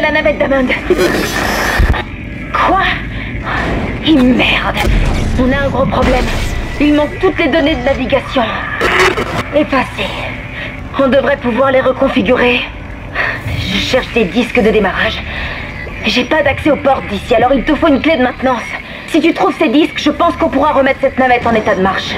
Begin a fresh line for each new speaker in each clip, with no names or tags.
La navette d'Amund. Quoi Et merde On a un gros problème. Il manque toutes les données de navigation. Effacées. On devrait pouvoir les reconfigurer. Je cherche des disques de démarrage. J'ai pas d'accès aux portes d'ici, alors il te faut une clé de maintenance. Si tu trouves ces disques, je pense qu'on pourra remettre cette navette en état de marche.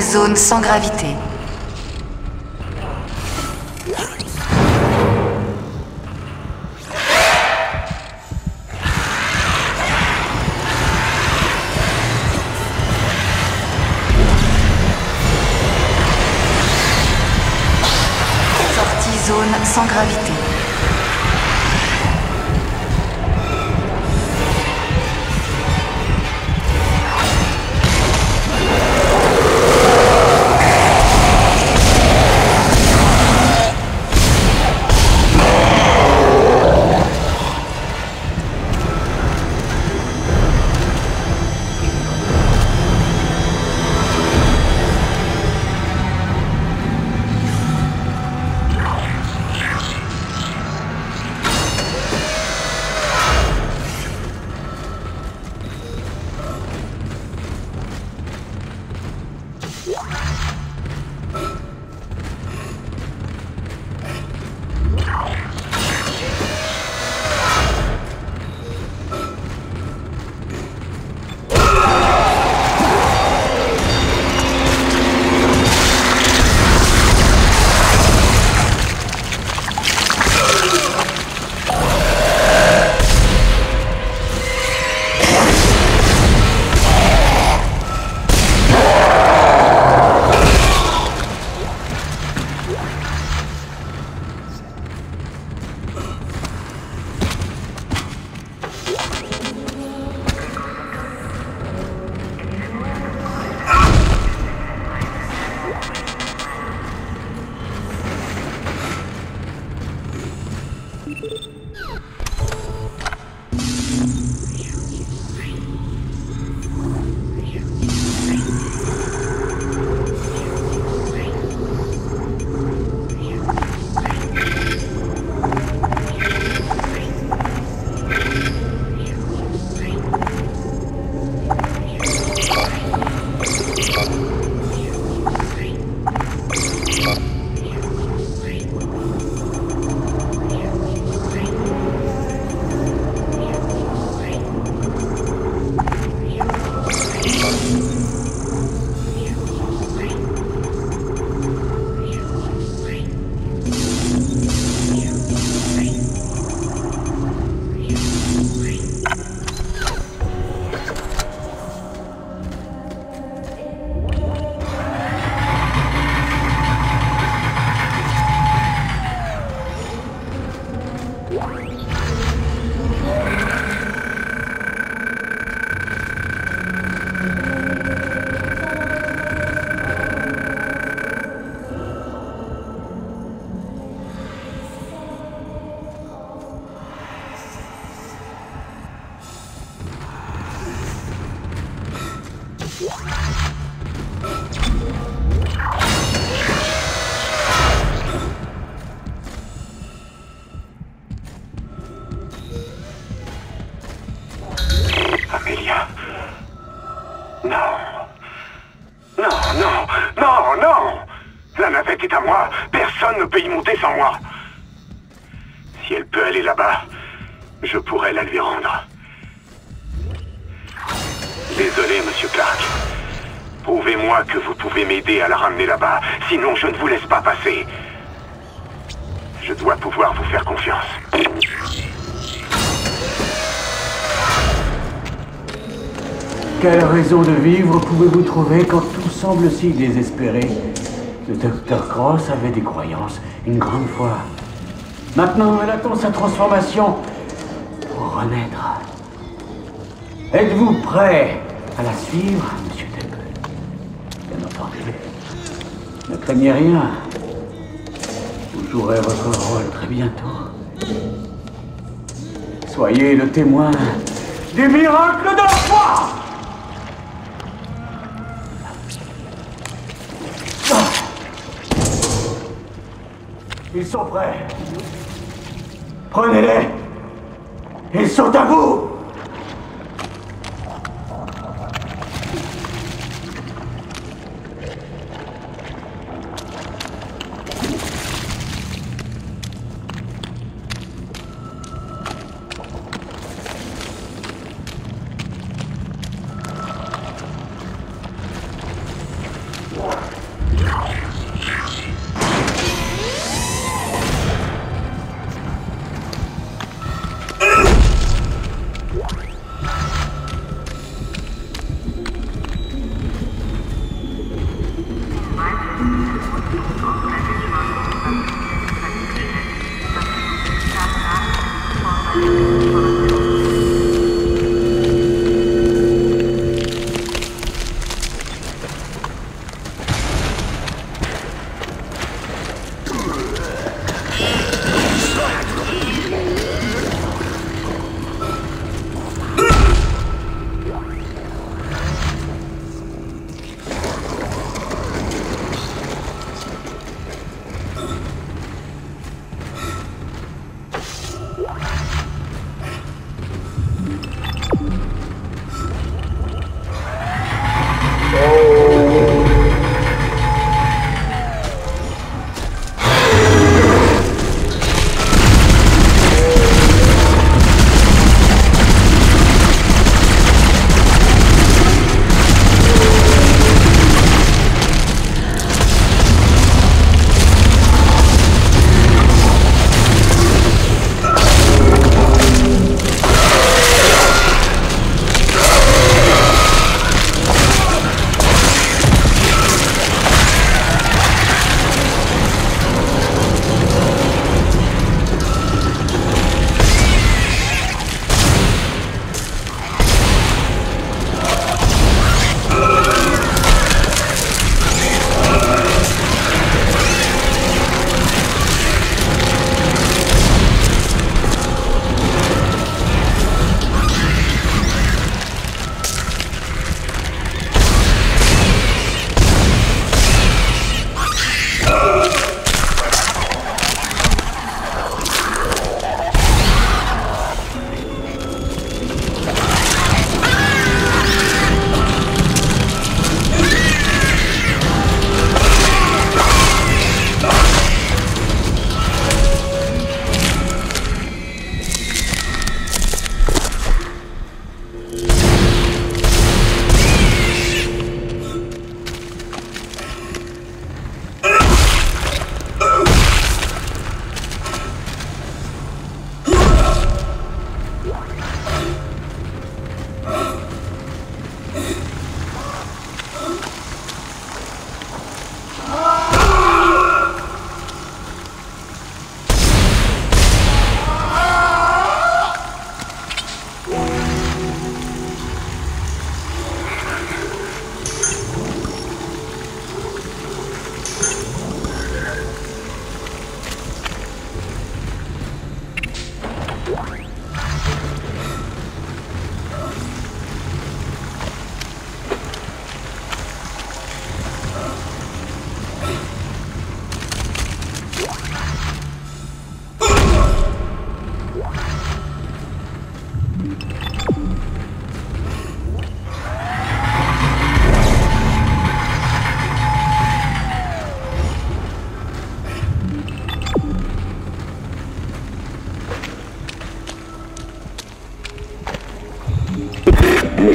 Zone sans gravité. Non Non, non,
non, non La navette est à moi Personne ne peut y monter sans moi Si elle peut aller là-bas, je pourrais la lui rendre. Désolé, monsieur Clark. Prouvez-moi que vous pouvez m'aider à la ramener là-bas, sinon je ne vous laisse pas passer. Je dois pouvoir vous faire confiance.
Quelle raison de vivre pouvez-vous trouver quand tout semble si désespéré? Le docteur Cross avait des croyances, une grande foi. Maintenant, elle attend sa transformation pour renaître. Êtes-vous prêt à la suivre, monsieur Temple? Bien entendu. Ne craignez rien. Vous jouerez votre rôle très bientôt. Soyez le témoin du miracle de la foi Ils sont prêts. Prenez-les. Ils sont à vous.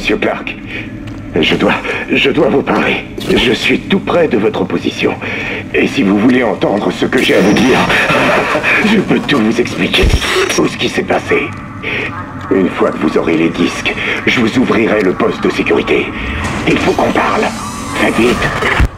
Monsieur Clark. Je dois... je dois vous parler. Je suis tout près de votre position. Et si vous voulez entendre ce que j'ai à vous dire, je peux tout vous expliquer. Tout ce qui s'est passé. Une fois que vous aurez les disques, je vous ouvrirai le poste de sécurité. Il faut qu'on parle. Faites vite.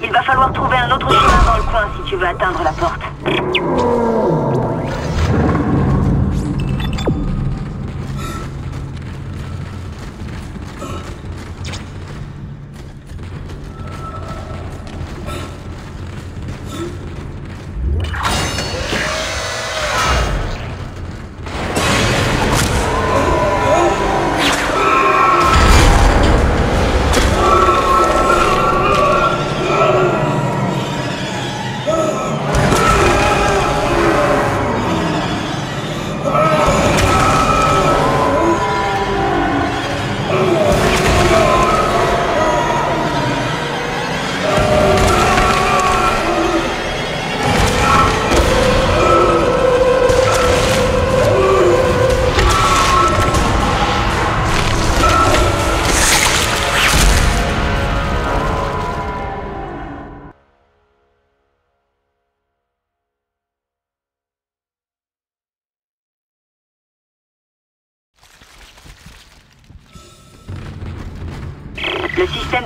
Il va falloir trouver un autre chemin dans le coin si tu veux atteindre la porte.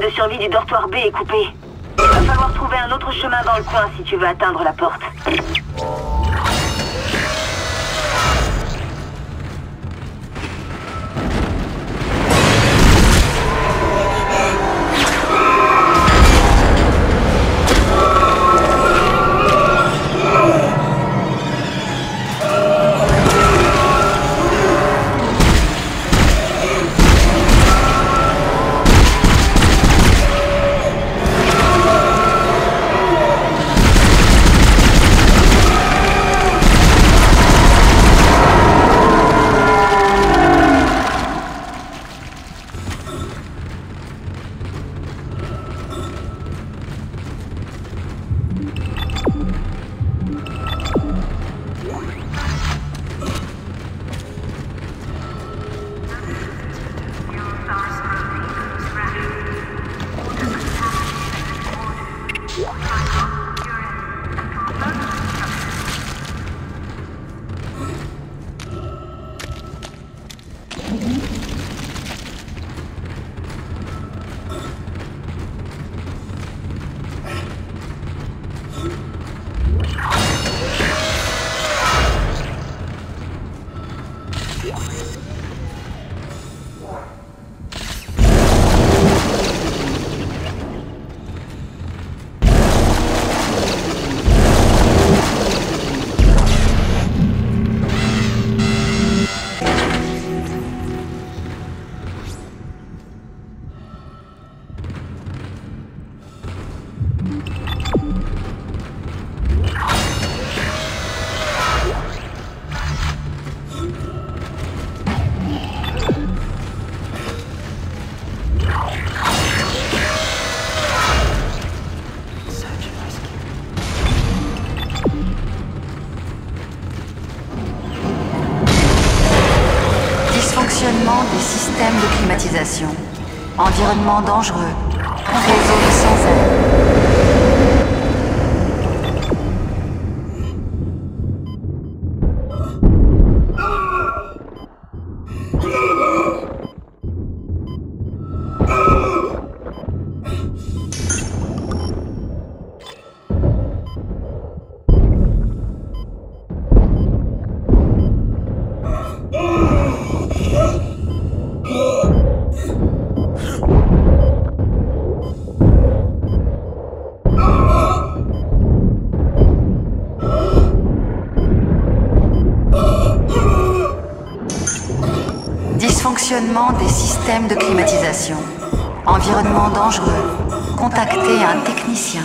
De survie du dortoir B est coupé. Il va falloir trouver un autre chemin dans le coin si tu veux atteindre la porte.
Environnement dangereux. Des systèmes de climatisation. Environnement dangereux. Contactez un technicien.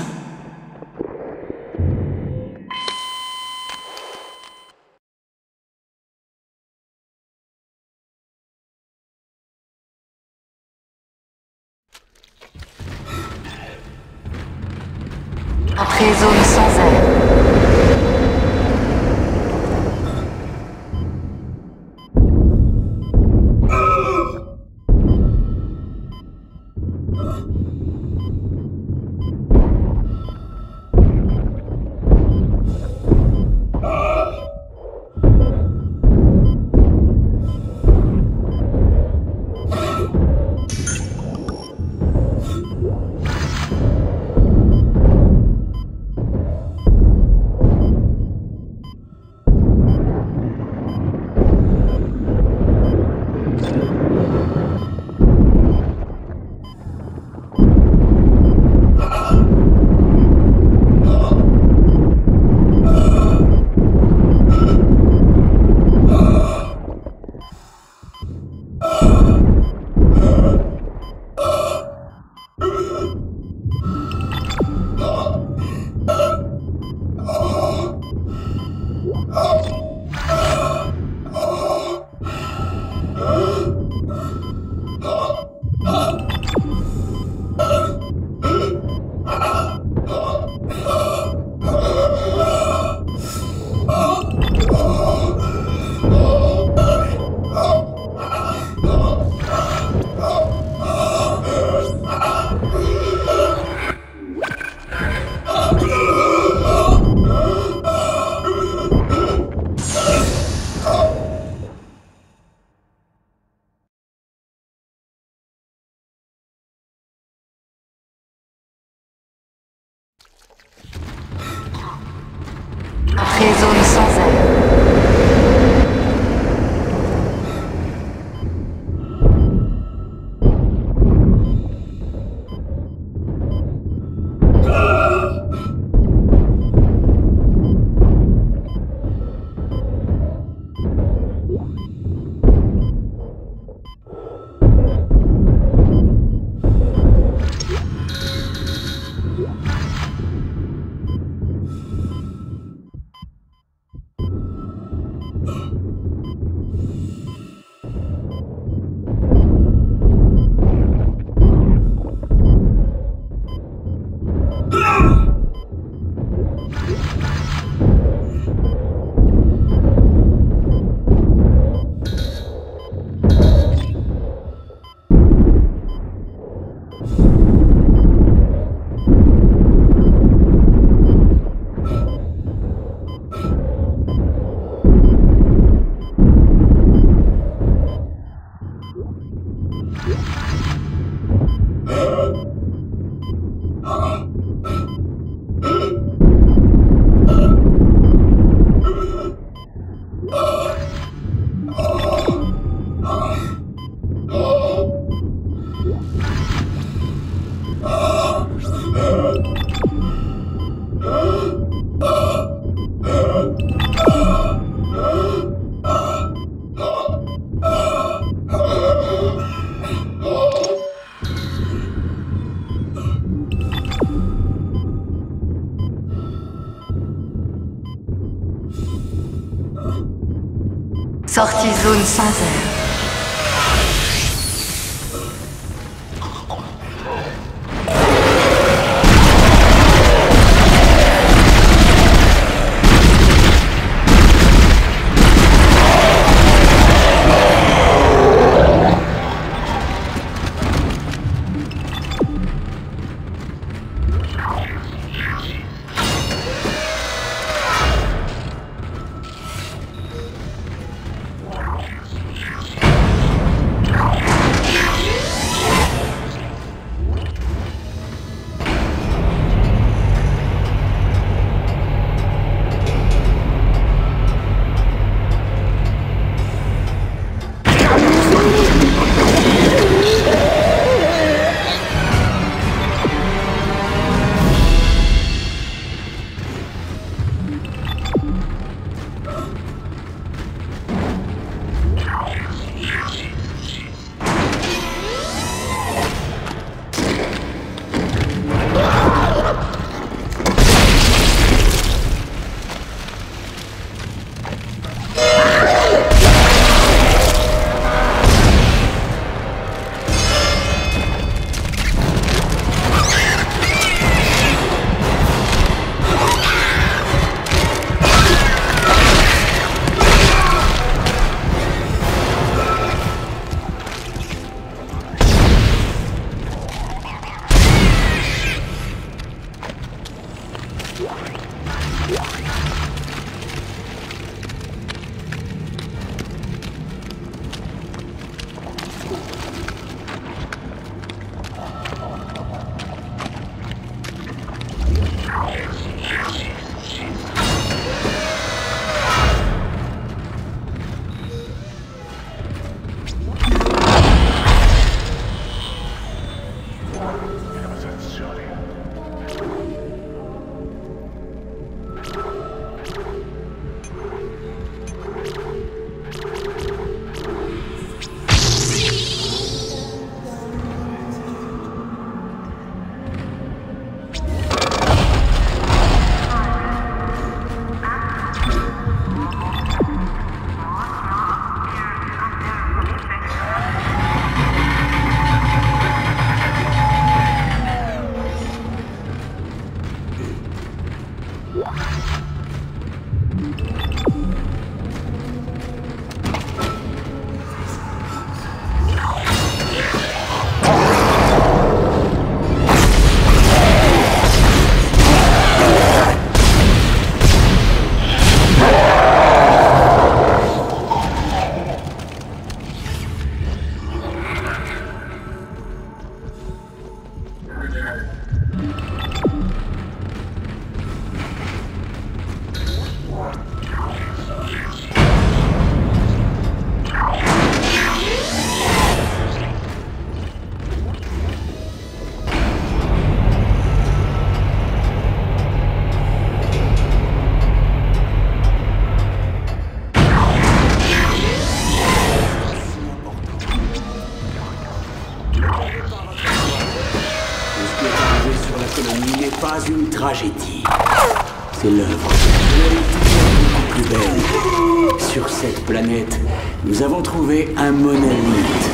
Nous avons trouvé un monolithe.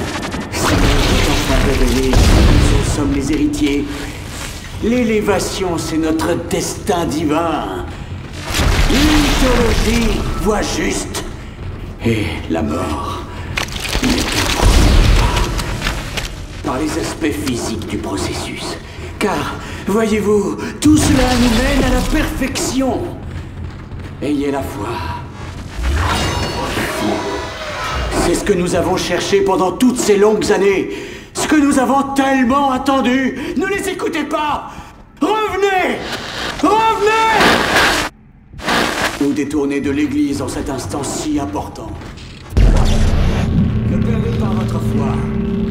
Enfin révélée. Nous en sommes les héritiers. L'élévation, c'est notre destin divin. Mythologie, voix juste. Et la mort par les aspects physiques du processus. Car, voyez-vous, tout cela nous mène à la perfection. Ayez la foi. C'est ce que nous avons cherché pendant toutes ces longues années. Ce que nous avons tellement attendu. Ne les écoutez pas. Revenez Revenez Vous détournez de l'Église en cet instant si important. Votre foi.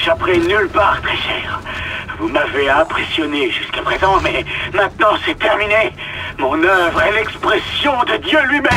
Échapperez nulle part, très cher. Vous m'avez impressionné jusqu'à présent, mais maintenant c'est terminé. Mon œuvre est l'expression de Dieu lui-même.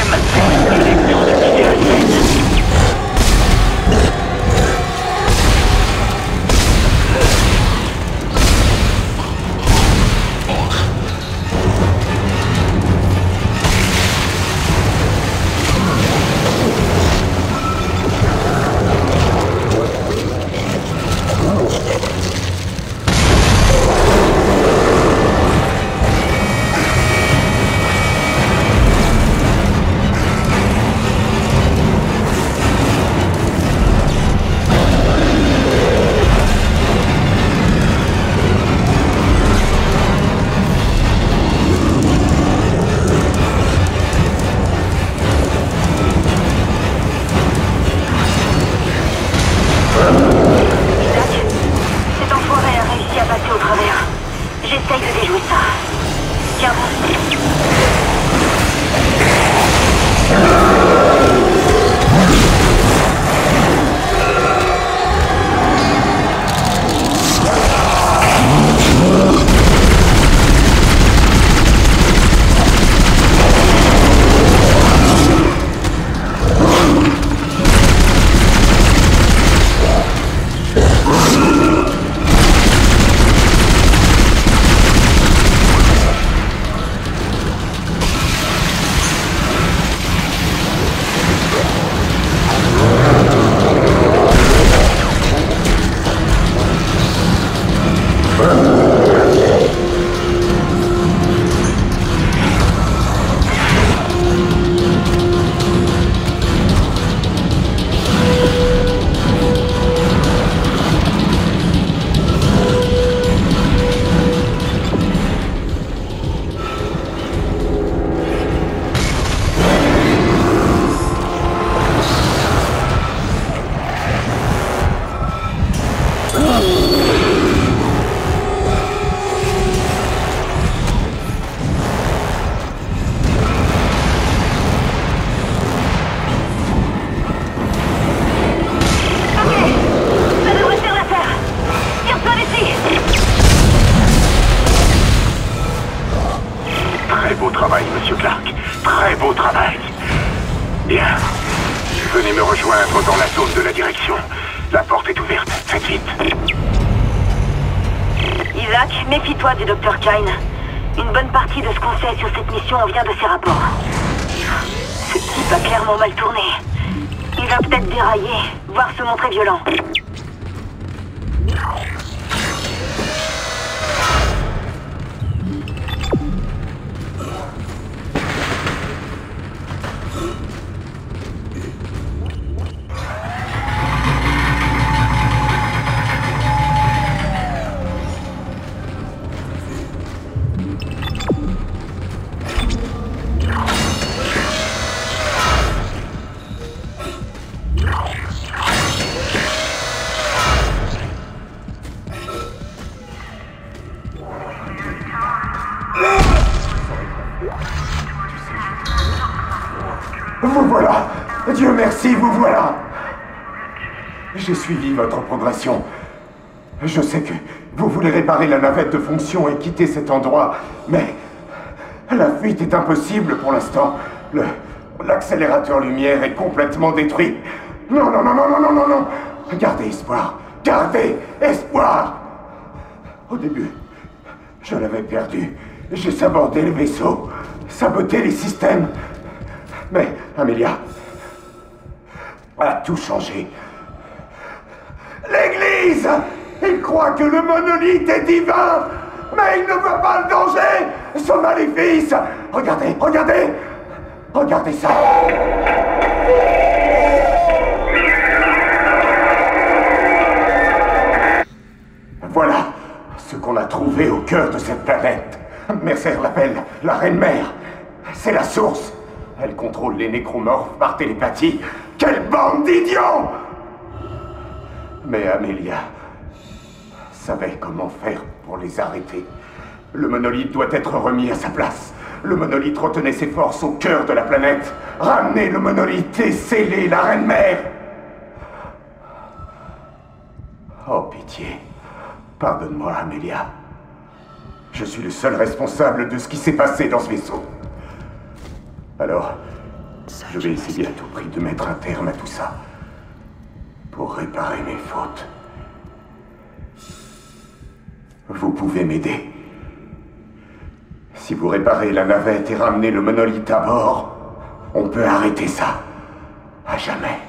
Je sais que vous voulez réparer la navette de fonction et quitter cet endroit, mais la fuite est impossible pour l'instant. L'accélérateur lumière est complètement détruit. Non, non, non, non, non, non, non, non Gardez espoir Gardez espoir Au début, je l'avais perdu. J'ai sabordé le vaisseau, saboté les systèmes. Mais Amelia a tout changé. L'Église Il croit que le monolithe est divin, mais il ne voit pas le danger Ce maléfice Regardez, regardez Regardez ça Voilà ce qu'on a trouvé au cœur de cette planète. Mercer l'appelle la Reine Mère. C'est la source. Elle contrôle les nécromorphes par télépathie. Quelle bande d'idiots Mais Amelia savait comment faire pour les arrêter. Le monolithe doit être remis à sa place. Le monolithe retenait ses forces au cœur de la planète. Ramenez le monolithe et scellez la Reine Mère. Oh, pitié. Pardonne-moi, Amelia. Je suis le seul responsable de ce qui s'est passé dans ce vaisseau. Alors, je vais essayer à tout prix de mettre un terme à tout ça. Pour réparer mes fautes. Vous pouvez m'aider. Si vous réparez la navette et ramenez le monolithe à bord, on peut arrêter ça. À jamais.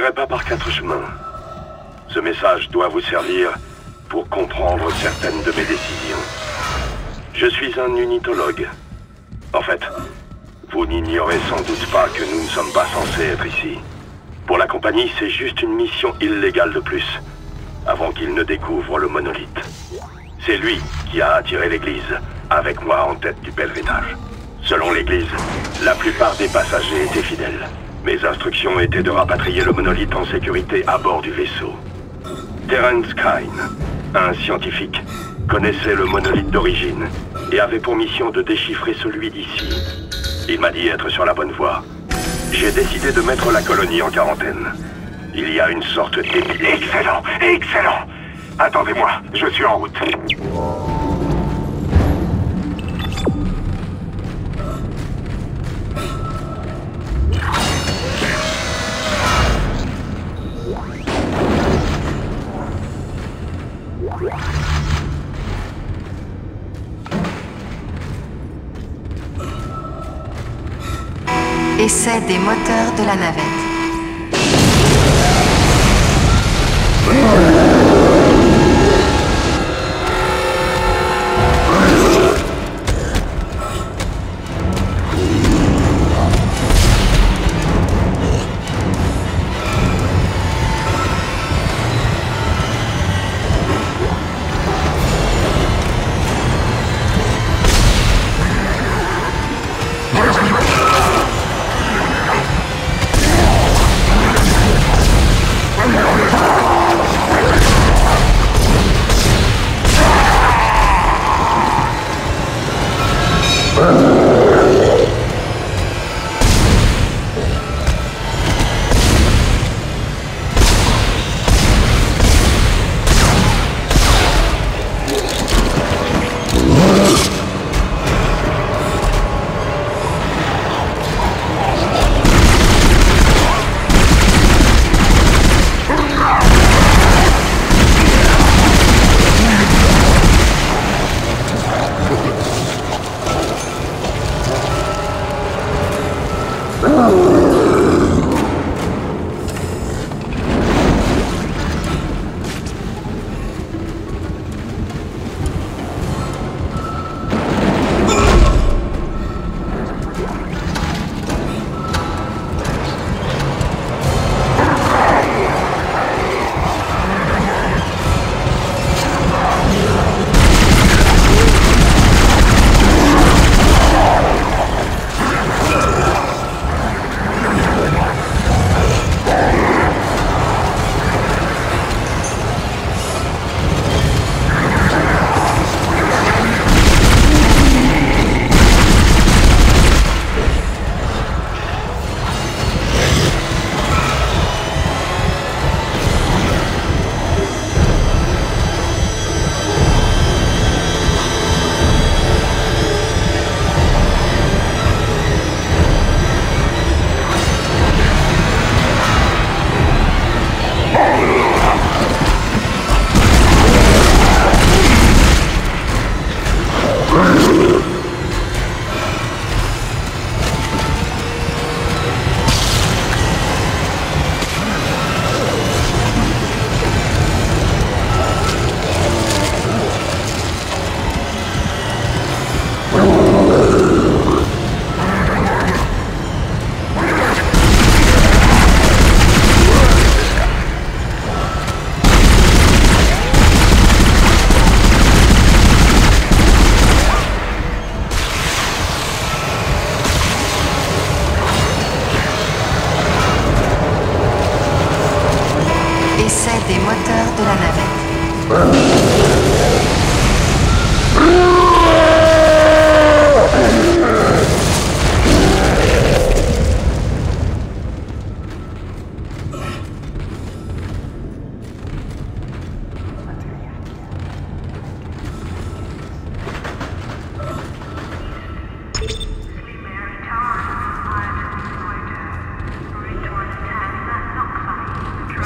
N'irai pas par quatre chemins. Ce message doit vous servir pour comprendre certaines de mes décisions. Je suis un unitologue. En fait, vous n'ignorez sans doute pas que nous ne sommes pas censés être ici. Pour la compagnie, c'est juste une mission illégale de plus, avant qu'il ne découvre le monolithe. C'est lui qui a attiré l'Église, avec moi en tête du pèlerinage. Selon l'Église, la plupart des passagers étaient fidèles. Mes instructions étaient de rapatrier le monolithe en sécurité à bord du vaisseau. Terence Kine, un scientifique, connaissait le monolithe d'origine et avait pour mission de déchiffrer celui d'ici. Il m'a dit être sur la bonne voie. J'ai décidé de mettre la colonie en quarantaine. Il y a une sorte d'épidémie.
Excellent, excellent. Attendez-moi, je suis en route.
Essai des moteurs de la navette.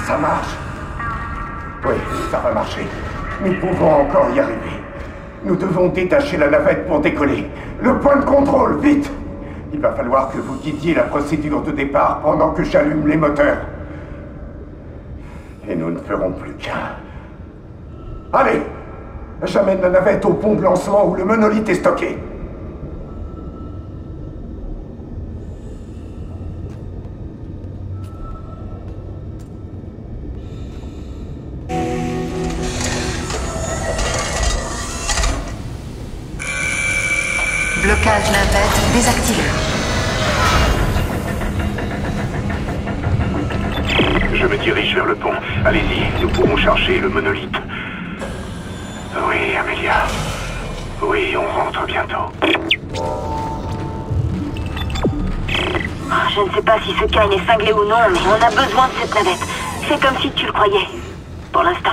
Ça marche Oui, ça va marcher. Nous pouvons encore y arriver. Nous devons détacher la navette pour décoller. Le point de contrôle, vite Il va falloir que vous guidiez la procédure de départ pendant que j'allume les moteurs. Et nous ne ferons plus qu'un. Allez J'amène la navette au pont de lancement où le monolithe est stocké.
Ou non, mais on a besoin de cette navette. C'est comme si tu le croyais. Pour l'instant.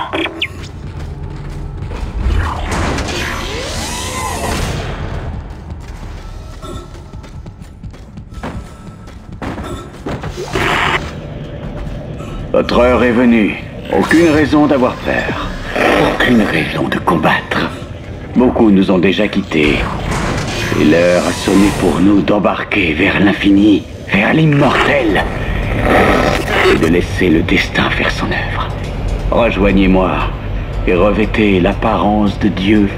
Votre heure est venue. Aucune raison d'avoir peur. Aucune raison de combattre. Beaucoup nous ont déjà quittés. Et l'heure a sonné pour nous d'embarquer vers l'infini, vers l'immortel. De laisser le destin faire son œuvre. Rejoignez-moi et revêtez l'apparence de Dieu